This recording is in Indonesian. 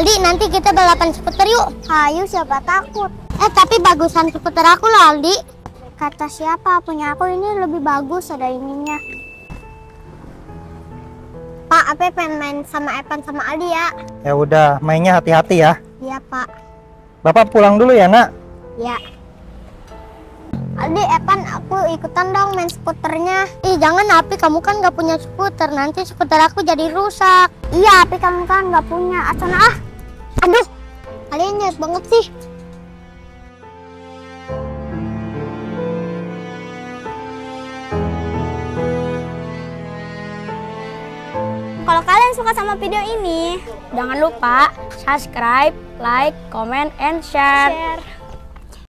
Aldi, nanti kita balapan skuter yuk. Hayu siapa takut? Eh, tapi bagusan skuter aku loh, Aldi. Kata siapa punya aku ini lebih bagus ada ininya. Pak, Ape pengen main sama Evan sama Aldi ya? Ya udah, mainnya hati-hati ya. Iya Pak. Bapak pulang dulu ya, Nak. Ya. Aldi, Evan, aku ikutan dong main skuternya. Ih, jangan Api, kamu kan nggak punya skuter. Nanti skuter aku jadi rusak. Iya, tapi kamu kan nggak punya. Asana ah. Aduh, kalian nyet banget sih. Kalau kalian suka sama video ini, jangan lupa subscribe, like, comment, and share. Share.